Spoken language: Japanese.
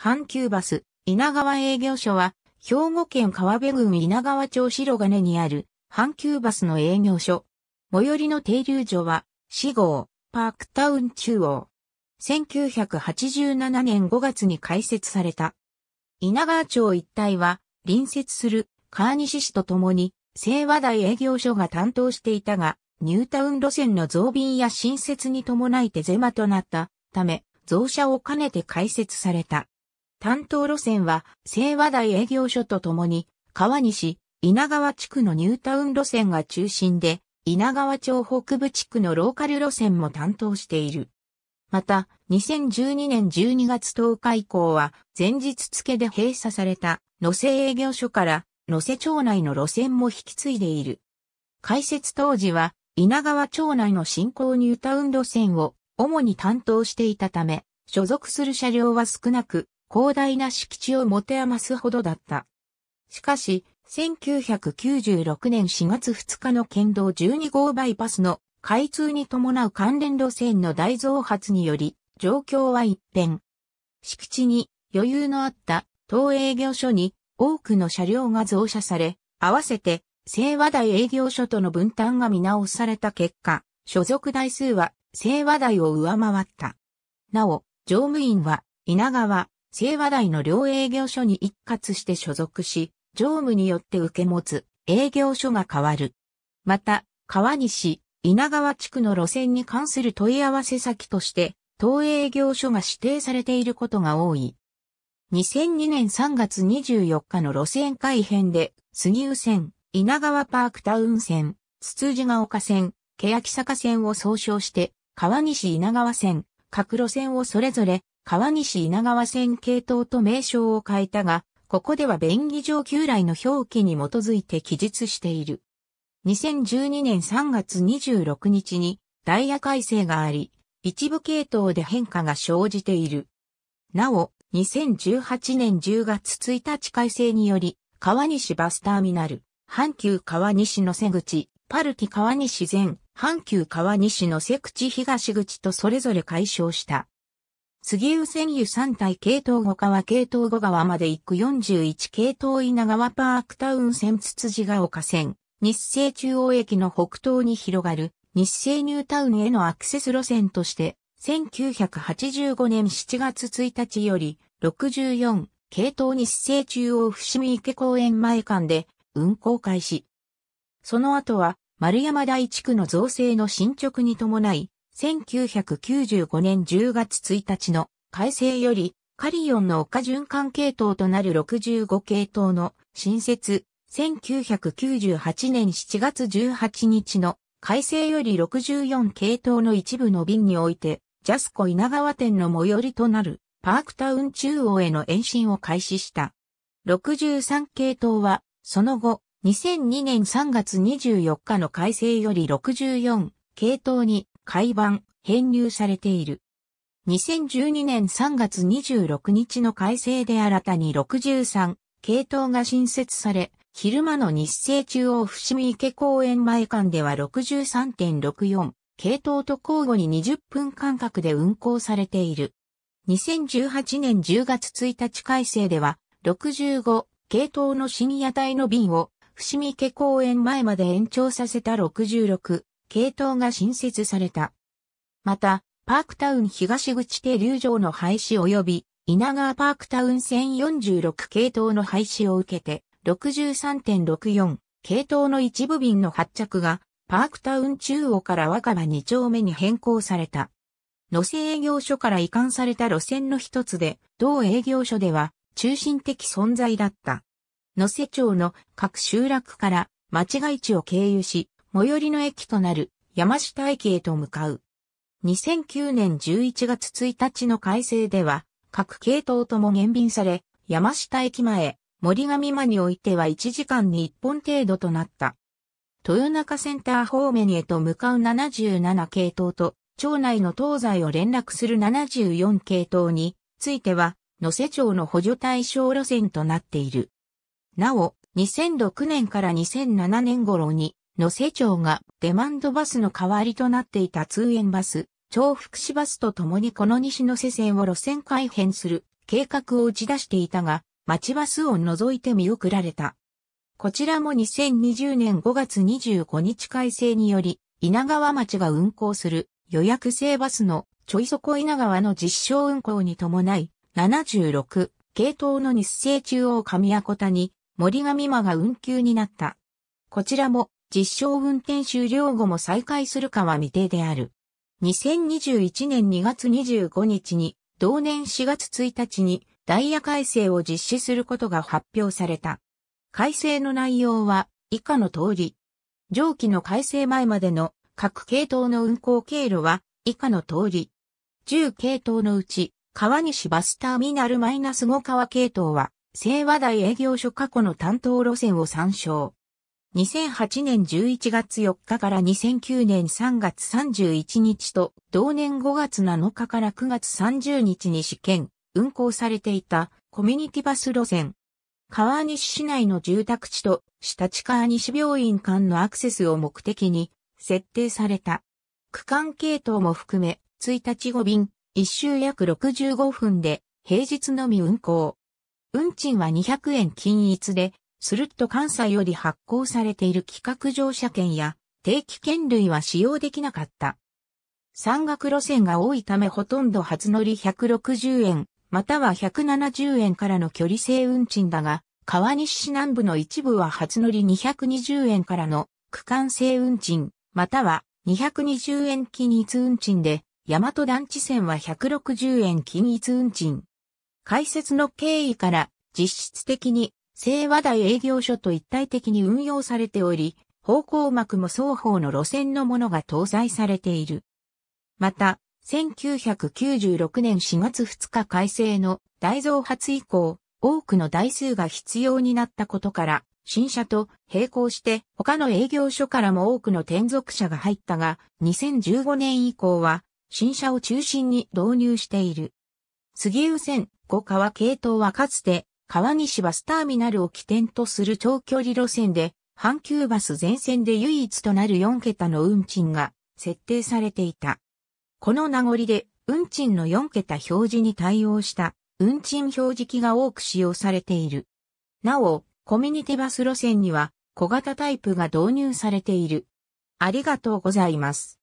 阪急バス、稲川営業所は、兵庫県川辺郡稲川町白金にある、阪急バスの営業所。最寄りの停留所は、四号、パークタウン中央。1987年5月に開設された。稲川町一帯は、隣接する川西市とともに、清和台営業所が担当していたが、ニュータウン路線の増便や新設に伴いてゼマとなったため、増車を兼ねて開設された。担当路線は、清和台営業所とともに、川西、稲川地区のニュータウン路線が中心で、稲川町北部地区のローカル路線も担当している。また、2012年12月10日以降は、前日付で閉鎖された、野瀬営業所から、野瀬町内の路線も引き継いでいる。開設当時は、稲川町内の新興ニュータウン路線を主に担当していたため、所属する車両は少なく、広大な敷地を持て余すほどだった。しかし、1996年4月2日の県道12号バイパスの開通に伴う関連路線の大増発により、状況は一変。敷地に余裕のあった当営業所に多くの車両が増車され、合わせて清和台営業所との分担が見直された結果、所属台数は清和台を上回った。なお、乗務員は稲川、清和台の両営業所に一括して所属し、乗務によって受け持つ営業所が変わる。また、川西、稲川地区の路線に関する問い合わせ先として、当営業所が指定されていることが多い。2002年3月24日の路線改編で、杉生線、稲川パークタウン線、つつじが丘線、欅坂線を総称して、川西稲川線、各路線をそれぞれ、川西稲川線系統と名称を変えたが、ここでは便宜上旧来の表記に基づいて記述している。2012年3月26日にダイヤ改正があり、一部系統で変化が生じている。なお、2018年10月1日改正により、川西バスターミナル、阪急川西の瀬口、パルティ川西前、阪急川西の瀬口東口とそれぞれ解消した。杉生線油3体系統5川系統5川まで行く41系統稲川パークタウン線つつじが丘線、日清中央駅の北東に広がる日清ニュータウンへのアクセス路線として、1985年7月1日より64系統日清中央伏見池公園前間で運行開始。その後は、丸山大地区の造成の進捗に伴い、1995年10月1日の改正より、カリオンの丘循環系統となる65系統の新設、1998年7月18日の改正より64系統の一部の便において、ジャスコ稲川店の最寄りとなるパークタウン中央への延伸を開始した。63系統はその後、2002年3月24日の改正より64系統に改版、編入されている。2012年3月26日の改正で新たに63系統が新設され、昼間の日清中央伏見池公園前間では63.64系統と交互に20分間隔で運行されている。2018年10月1日改正では65系統の深夜帯の便を伏見家公園前まで延長させた66系統が新設された。また、パークタウン東口停留場の廃止及び稲川パークタウン線46系統の廃止を受けて63.64系統の一部便の発着がパークタウン中央から若葉2丁目に変更された。野瀬営業所から移管された路線の一つで、同営業所では中心的存在だった。野瀬町の各集落から町街地を経由し、最寄りの駅となる山下駅へと向かう。2009年11月1日の改正では、各系統とも減便され、山下駅前、森上間においては1時間に1本程度となった。豊中センター方面へと向かう77系統と、町内の東西を連絡する74系統については、野瀬町の補助対象路線となっている。なお、2006年から2007年頃に、野瀬町がデマンドバスの代わりとなっていた通園バス、超福祉バスと共にこの西野瀬線を路線改変する計画を打ち出していたが、町バスを除いて見送られた。こちらも2020年5月25日改正により、稲川町が運行する予約制バスのちょいそこ稲川の実証運行に伴い、76系統の日清中央神谷谷、森上間が運休になった。こちらも実証運転終了後も再開するかは未定である。2021年2月25日に、同年4月1日にダイヤ改正を実施することが発表された。改正の内容は以下の通り。上記の改正前までの各系統の運行経路は以下の通り。10系統のうち、川西バスターミナルマイナス5川系統は、清和台営業所過去の担当路線を参照。2008年11月4日から2009年3月31日と、同年5月7日から9月30日に試験、運行されていたコミュニティバス路線。川西市内の住宅地と下地川西病院間のアクセスを目的に設定された。区間系統も含め1日5便、1周約65分で平日のみ運行。運賃は200円均一で、スルッと関西より発行されている企画乗車券や定期券類は使用できなかった。山岳路線が多いためほとんど初乗り160円、または170円からの距離制運賃だが、川西市南部の一部は初乗り220円からの区間制運賃、または220円均一運賃で、大和団地線は160円均一運賃。解説の経緯から実質的に清和台営業所と一体的に運用されており、方向幕も双方の路線のものが搭載されている。また、1996年4月2日改正の大増発以降、多くの台数が必要になったことから、新車と並行して他の営業所からも多くの転属車が入ったが、2015年以降は新車を中心に導入している。杉生線五川系統はかつて川西バスターミナルを起点とする長距離路線で、阪急バス全線で唯一となる4桁の運賃が設定されていた。この名残で、運賃の4桁表示に対応した運賃表示器が多く使用されている。なお、コミュニティバス路線には小型タイプが導入されている。ありがとうございます。